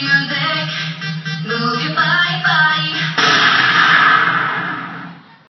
remember